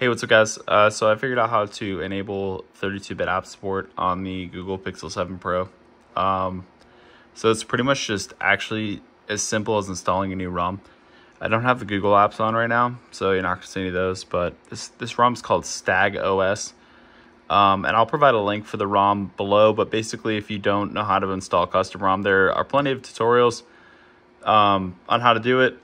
Hey, what's up guys? Uh, so I figured out how to enable 32-bit app support on the Google Pixel 7 Pro. Um, so it's pretty much just actually as simple as installing a new ROM. I don't have the Google apps on right now, so you're not to see any of those, but this, this ROM is called Stag OS. Um, and I'll provide a link for the ROM below, but basically if you don't know how to install custom ROM, there are plenty of tutorials um, on how to do it.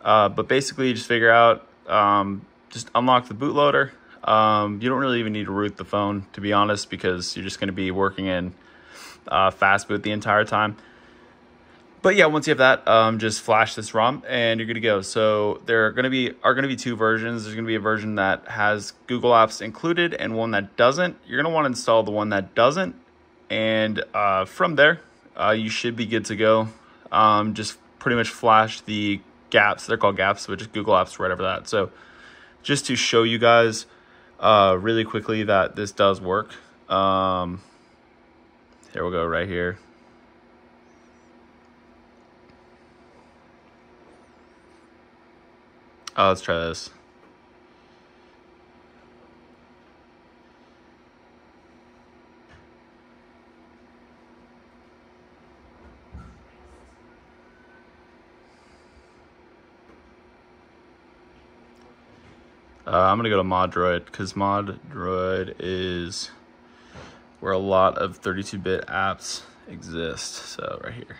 Uh, but basically you just figure out um, just unlock the bootloader. Um, you don't really even need to root the phone, to be honest, because you're just going to be working in uh, fast boot the entire time. But yeah, once you have that, um, just flash this ROM and you're good to go. So there are going to be are going to be two versions. There's going to be a version that has Google Apps included and one that doesn't. You're going to want to install the one that doesn't, and uh, from there, uh, you should be good to go. Um, just pretty much flash the gapps. They're called gapps, but just Google Apps, or whatever that. So just to show you guys uh, really quickly that this does work. Um, here we'll go right here. Oh, let's try this. Uh, I'm gonna go to ModDroid because ModDroid is where a lot of 32-bit apps exist. So right here.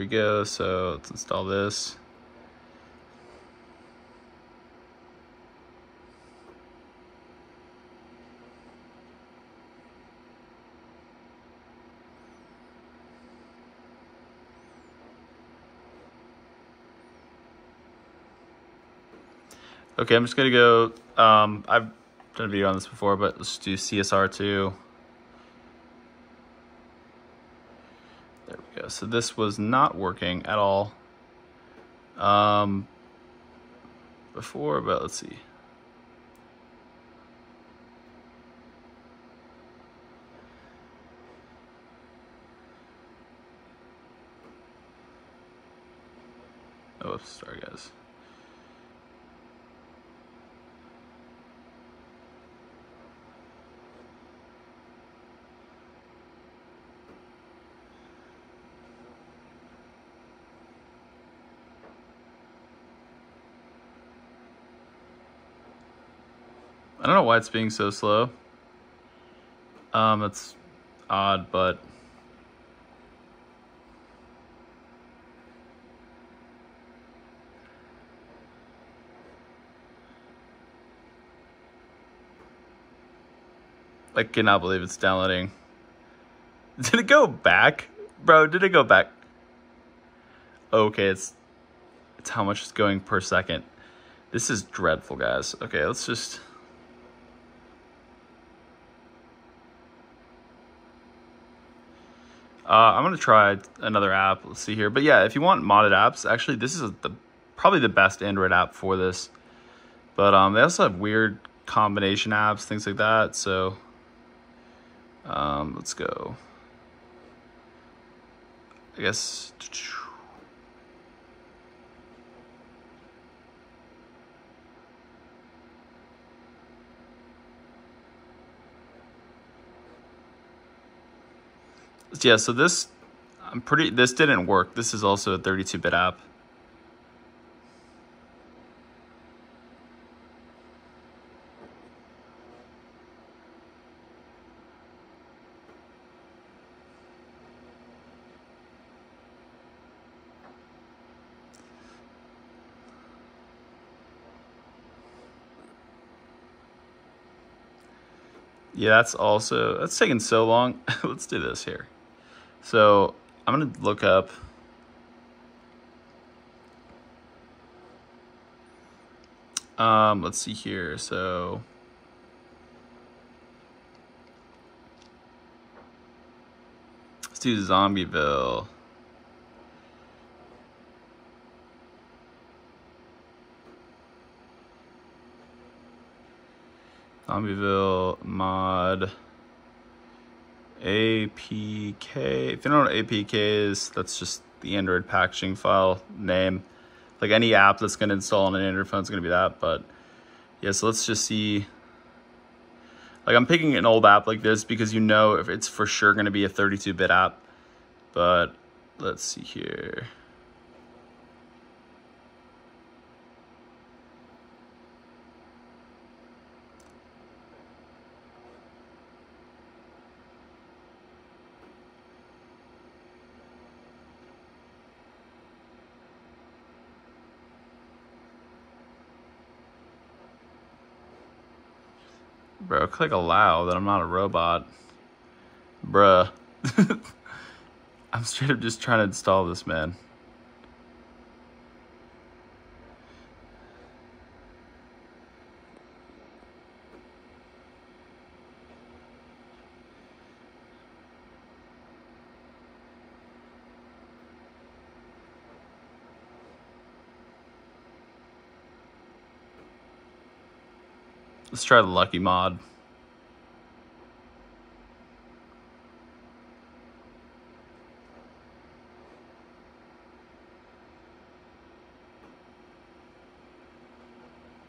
We go. So let's install this. Okay, I'm just gonna go, um, I've done a video on this before, but let's do CSR2. go. So this was not working at all um, before, but let's see. Oh, sorry guys. I don't know why it's being so slow. Um, it's odd, but... I cannot believe it's downloading. Did it go back? Bro, did it go back? Okay, it's it's how much it's going per second. This is dreadful, guys. Okay, let's just... Uh, I'm gonna try another app. Let's see here. But yeah, if you want modded apps, actually this is the probably the best Android app for this. But um, they also have weird combination apps, things like that. So um, let's go. I guess. Yeah, so this, I'm pretty, this didn't work. This is also a 32-bit app. Yeah, that's also, that's taking so long. Let's do this here. So I'm going to look up Um, let's see here. So let's do Zombieville. Zombieville mod APK. If you don't know what APK is, that's just the Android packaging file name. Like any app that's going to install on an Android phone is going to be that. But yeah, so let's just see. Like I'm picking an old app like this because you know if it's for sure going to be a 32-bit app. But let's see here. Bro, click allow that I'm not a robot. Bruh. I'm straight up just trying to install this, man. Let's try the lucky mod.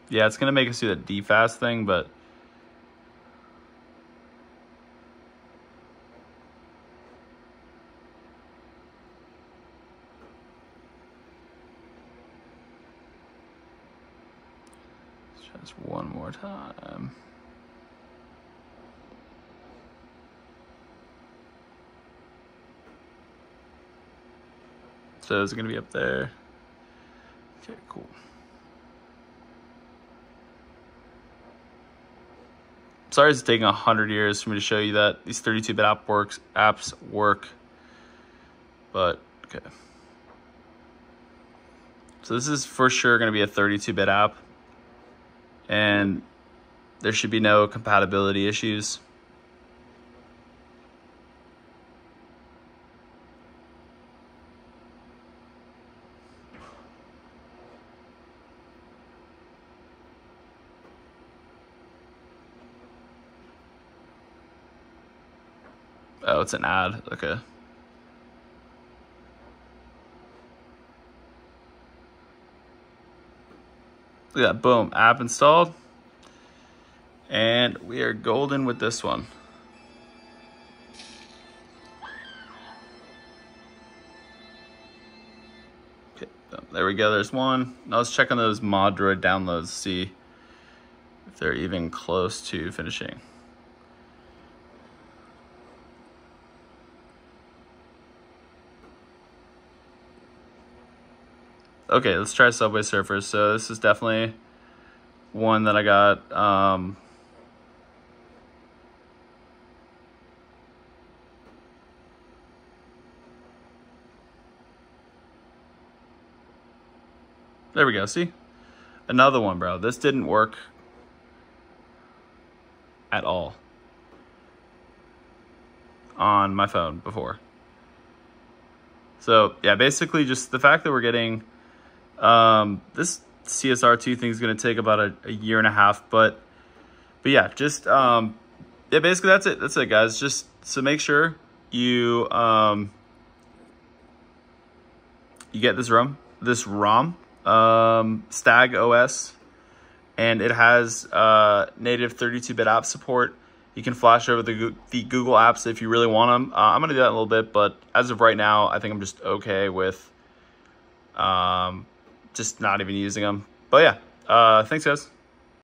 Yeah, it's gonna make us do that DFAST thing, but Just one more time. So is it going to be up there? Okay, cool. Sorry it's taking a hundred years for me to show you that these 32-bit app works apps work, but okay. So this is for sure going to be a 32-bit app and there should be no compatibility issues. Oh, it's an ad. Okay. Look at that, boom, app installed. And we are golden with this one. Okay, there we go, there's one. Now let's check on those Moddroid downloads, see if they're even close to finishing. Okay, let's try Subway Surfers. So this is definitely one that I got. Um, there we go. See? Another one, bro. This didn't work at all on my phone before. So, yeah, basically just the fact that we're getting um, this CSR2 thing is going to take about a, a, year and a half, but, but yeah, just, um, yeah, basically that's it. That's it, guys. Just, so make sure you, um, you get this ROM, this ROM, um, Stag OS, and it has, uh, native 32-bit app support. You can flash over the, the Google apps if you really want them. Uh, I'm going to do that in a little bit, but as of right now, I think I'm just okay with, um, just not even using them. But yeah, uh, thanks guys.